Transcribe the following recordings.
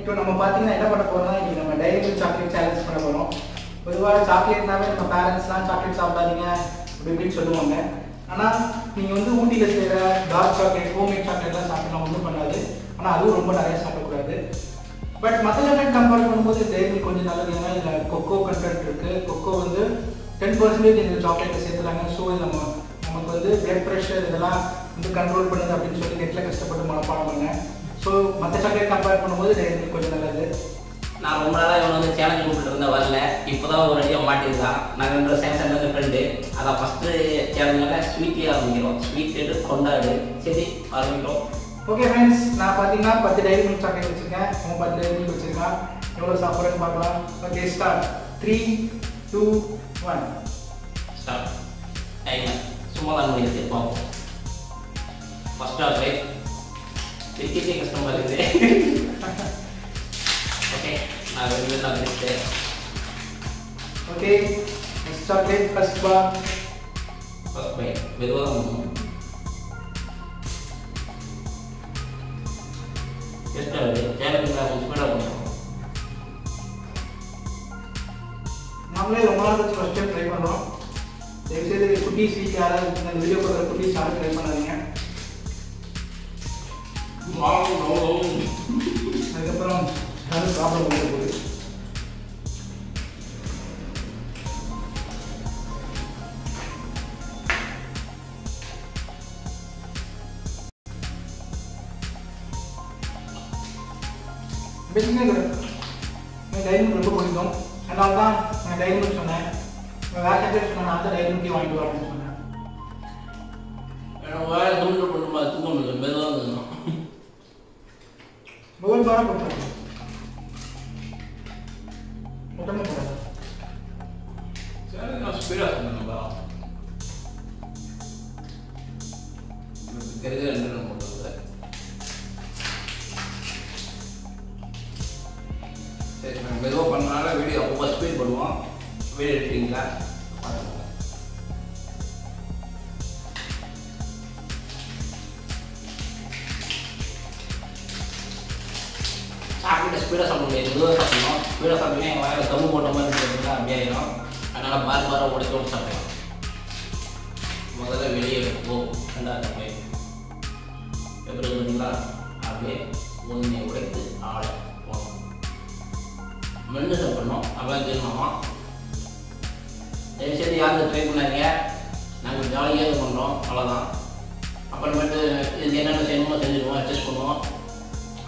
இப்போ நம்ம பார்த்தீங்கன்னா என்ன பண்ண போறோம்னா இன்னைக்கு நம்ம டைரி சாக்லேட் சேலஞ்ச் பண்ண போறோம். பொதுவாக சாக்லேட்னாவே நம்ம பேரண்ட்ஸ்லாம் சாக்லேட் சாப்பிடாதீங்க அப்படி இப்படின்னு சொல்லுவாங்க. ஆனால் நீங்கள் வந்து ஊட்டியில் செய்கிற டார்க் சாக்லேட் ஹோம்மேட் சாக்லேட்லாம் சாப்பிடலாம் ஒன்றும் பண்ணாது. ஆனால் அதுவும் ரொம்ப நிறைய சாப்பிடக்கூடாது. பட் மற்ற சாக்லேட் கம்பேர் பண்ணும்போது டைரி கொஞ்சம் நல்லது. ஏன்னா இதில் கொக்கோ கண்டென்ட் இருக்குது கொக்கோ வந்து டென் பர்சன்டேஜ் இந்த சாக்லேட்டில் சேர்த்துறாங்க. ஸோ இது நம்ம நமக்கு வந்து பிளட் ப்ரெஷர் இதெல்லாம் வந்து கண்ட்ரோல் பண்ணுது அப்படின்னு சொல்லி நெட்டில் கஷ்டப்பட்டு மனப்பாடம் பண்ணேன். ஸோ மற்ற சாக்லேட் கம்பேர் பண்ணும்போது மில்க் கொஞ்சம் நல்லது. நான் ரொம்ப நாளாக இவன் வந்து சேலஞ்ச் கூப்பிட்டு இருந்த வரல. இப்போதான் ஒரு அடியாக மாட்டிருக்கான் நாங்கள் ரெண்டு சேம்சங் வந்து ஃப்ரெண்டு அதான் ஃபஸ்ட்டு சேலஞ்சால ஸ்வீட்லேயே ஆரம்பிக்கிறோம் ஸ்வீட் எடு கொண்டாடு. சரி ஆரம்பிக்கிறோம். ஓகே ஃப்ரெண்ட்ஸ் நான் பார்த்தீங்கன்னா பத்து டைரி மில்க் சாக்லேட் வச்சிருக்கேன். அவன் பத்து டைரி மில்க் வச்சிருக்கான். எவ்வளோ சாப்பிட்றேன்னு பார்க்கலாம். Okay start three two one start time சும்மா தான் முடியுது. பார்ப்போம். ஃபஸ்ட் ஆஃப் திருச்சிட்டே கஷ்டமாக இருக்குது ஓகே நான் ரெண்டு பேரும் நான் வச்சுட்டேன் okay next chocolate first bar first by மெதுவாக தான் பண்ணணும் எஸ்ட் ஆகுது சேலஞ்சில் கொஞ்சம் ஸ்பீடாக பண்ணுறோம் நாமளே ரொம்ப நாள் கழிச்சு ஃபர்ஸ்ட் டைம் ட்ரை பண்ணுறோம் தயவுசெய்து குட்டீஸ் வீக் யாராவது இந்த வீடியோ பார்க்குற குட்டீஸ் யாரும் ட்ரை பண்ணாதீங்க அதுக்கப்புறம் யாரும் ப்ராப்ளம் வந்து போகுது. பேசிக்கே எனக்கு டைரி ரொம்ப பிடிக்கும். அதனால தான் நான் டைரி மில்க் சொன்னேன் வேறு சாக்லேட் சொன்னேன் தான் டைரி வாங்கிட்டு வா அப்படின்னு சொன்னேன் வேலை துண்டு பண்ணுமா தூக்க முடியல மெதுவாக मोबाइल बारह पड़ता है मोटा मोटा चलो ना सुबह आता हूँ बारह ஸ்பீடாக சாப்பிட முடியாது. மெதுவாக சாப்பிடணும். ஸ்பீடாக சாப்பிட்டீங்கன்னா எங்கள் வாயில் கம்மு போட்ட மாதிரி இருக்கிறதுனா அப்படியே அதனால் பார் பாராக உடைச்சு உடச்சு சாப்பிடலாம். முதல்ல வெளியே போகும் ரெண்டாவது போய். எப்படி இருக்குங்களா அப்படியே ஒன்றை உடைத்து ஆளை போகணும் மென்று சாப்பிடணும். அப்பதான் தீர்மானமா தயவுசெய்து யாரும் ட்ரை பண்ணாதீங்க. நாங்கள் ஜாலியாக இது பண்ணுறோம் அவ்வளோதான் அப்புறமேட்டு இது என்னென்ன செய்யணுமோ செஞ்சுருவோம் அட்ஜஸ்ட் பண்ணுவோம்.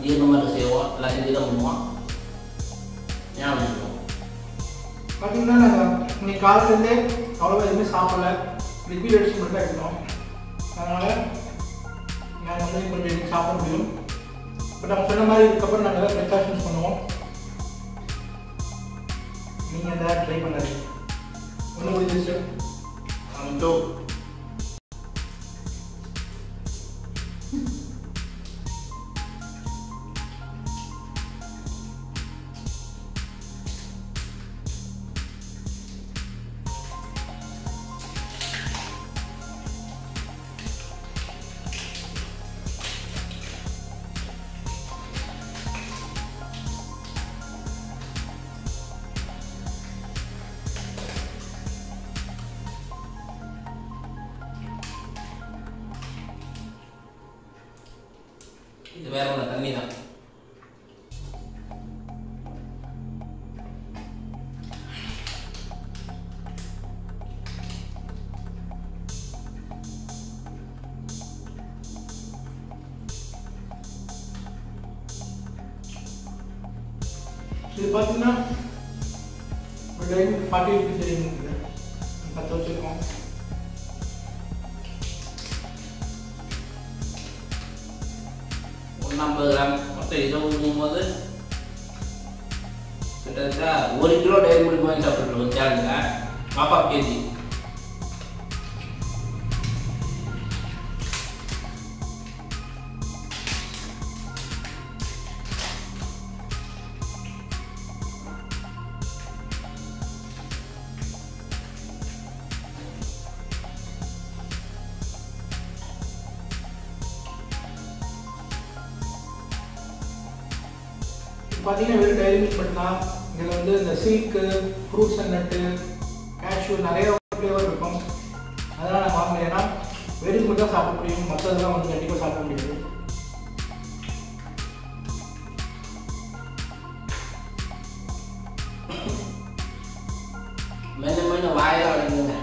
ஜீரணமாக செய்வோம் எல்லாம் செஞ்சு தான் பண்ணுவோம் ஏன் பண்ணிடுவோம் பார்த்தீங்கன்னா நாங்கள் இன்னைக்கு காலையிலேருந்தே அவ்வளோவா எதுவுமே சாப்பிடல லிக்விட் அடிச்சு மட்டும் தான் எடுத்தோம் அதனால் நாங்கள் வந்து கொஞ்சம் இன்னைக்கு சாப்பிட முடியும் பட் அவங்க சொன்ன மாதிரி இதுக்கப்புறம் நாங்கள் ஏதாவது ப்ரிகாஷன்ஸ் பண்ணுவோம் நீங்கள் எதாவது ட்ரை பண்ணாதீங்க ஒன்று முடிஞ்சிச்சு அந்தோ இது வேற ஒன்று தண்ணி தான். இது பார்த்தீங்கன்னா ஒரு டைம் ஃபார்ட்டி ருபீஸ் தெரியும் பத்து வச்சுருக்கோம் ஐம்பது கிராம் மொத்தம் இதை ஊற்றும்போது கிட்டத்தட்ட ஒரு கிலோ டைரி மில்க் வாங்கி சாப்பிட்ருக்கோம் சேலஞ்சில் பாப்பா கேஜி. பார்த்தீங்கன்னா வெறும் டைரி மில்க் மட்டும்தான் இதில் வந்து இந்த silk fruits and nut cashew நிறைய ஃப்ளேவர் இருக்கும். அதெல்லாம் நான் வாங்கல ஏன்னா வெறும் மட்டும் தான் சாப்பிட முடியும். மற்றதெல்லாம் வந்து கண்டிப்பாக சாப்பிட முடியாது. மெல்ல மெல்ல வாயில வளைங்குங்க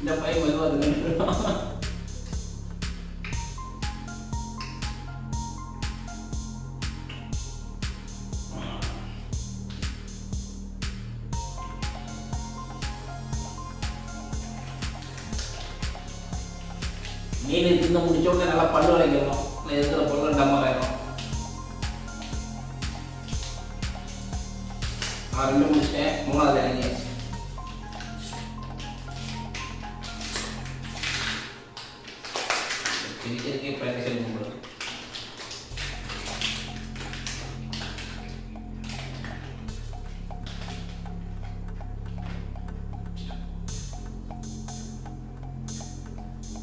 இந்த பையன் மெதுவாக மீன் தின்னு முடிச்ச உடனே நல்லா பல்லு வளைக்கணும் இல்லை இருக்கிற பொருள் டம்மர் ஆயிடும் நான் ரெண்டு முடிச்சிட்டேன் மூணாவது இறங்கியாச்சு இருக்கிறதுக்கே ப்ராக்டிஸ் கும்பிடுறது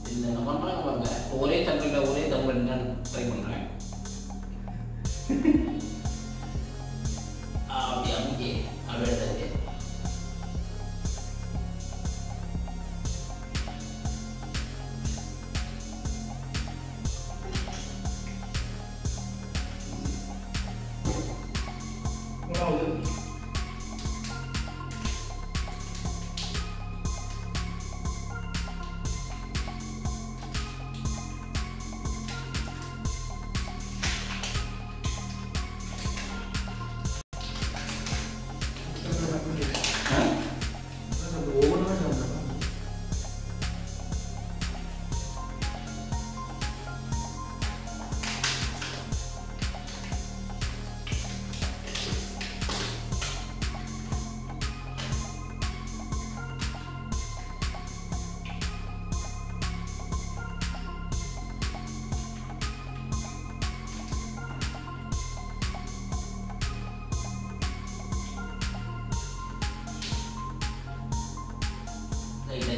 இதில் என்ன பண்ணுறாங்க பாருங்க ஒரே சங்கில் ஒரே தம்பில் என்னன்னு ட்ரை பண்ணுறேன் அப்படி அமைக்கி அப்படி எடுத்தாச்சு மூணாவது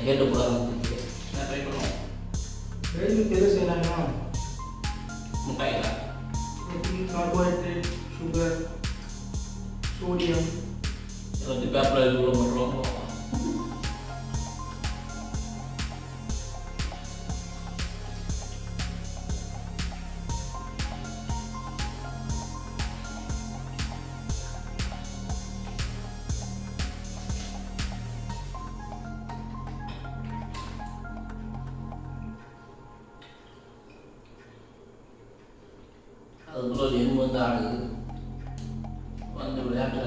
இதை கேட்டு போட ஆரம்பிச்சிருக்கு நான் ட்ரை பண்ணுவோம் டைரி மில்க் எது செய்யலாங்கன்னா முட்டாயில கார்போஹைட்ரேட் சுகர் சோடியம் இதை வந்து பேப்பரில் இவ்வளோ பண்ணுறோம் அதுக்குள்ள ஒரு எறும்பு வந்து ஆடுது வந்து விளையாட்டு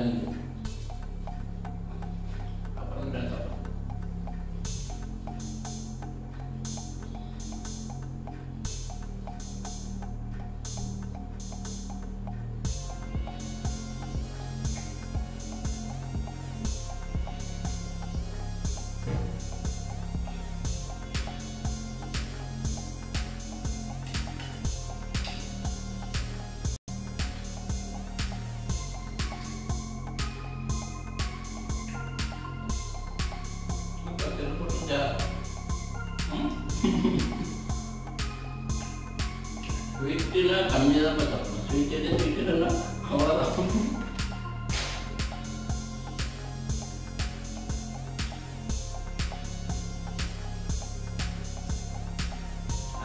ஸ்வீட்டுலாம் கம்மியாக தான் சாப்பிடணும் ஸ்வீட் எது ஸ்வீட்டுன்னா அவ்வளோதான்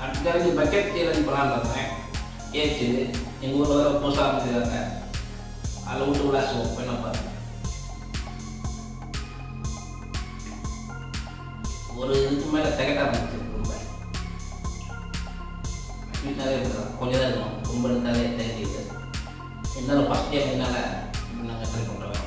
அடுத்த பக்கெட் சேலஞ்ச் பண்ணலான்னு இருந்தேன் ஏச்சு எங்கள் ஊரில் வேறு புதுசாக ஆரம்பிச்சிருக்காங்க அதில் விட்டு விட விளாசுவோம் பண்ண பாருங்க ஒரு இதுக்கு மேலே திகட்ட ஆரம்பிச்சு. ஸ்வீட்டாகவே இருக்கலாம் கொஞ்சம் தான் இருக்கணும். ரொம்ப எடுத்தாலே திகட்டிட்டு இருந்தாலும் ஃபஸ்ட் டைம் என்னால் நாங்கள் ட்ரை பண்ணுறோம்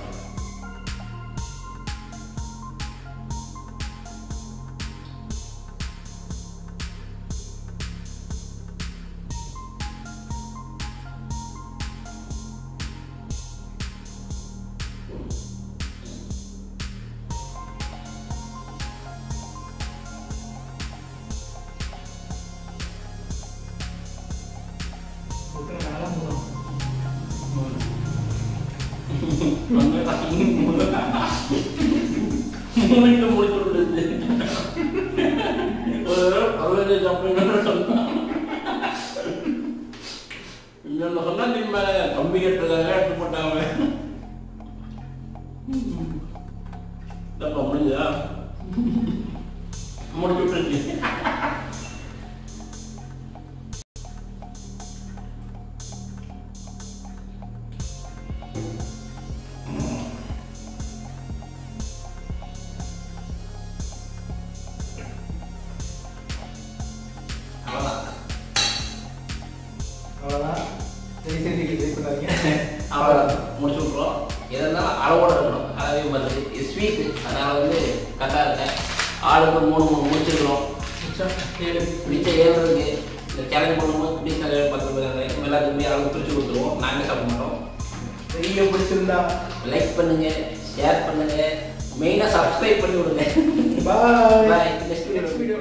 மூணுக்கு முடிச்சு விடுது ஒரு பதினஞ்சு சொன்னான் இன்னொன்று சொன்னா திரும்ப கம்பி கட்டுறதாக எடுத்து போட்டாங்க பிடிச்ச ஏழுக்கு இந்த சேலஞ்ச் பண்ணும்போது பிடிச்ச ஏழு பத்து பேர் எல்லாத்துக்குமே அளவு பிரித்து கொடுத்துருவோம். நாங்கள் சாப்பிட மாட்டோம். வீடியோ பிடிச்சிருந்தா லைக் பண்ணுங்க ஷேர் பண்ணுங்க மெயினாக சப்ஸ்கிரைப் பண்ணி விடுங்க. பாய் video. Next video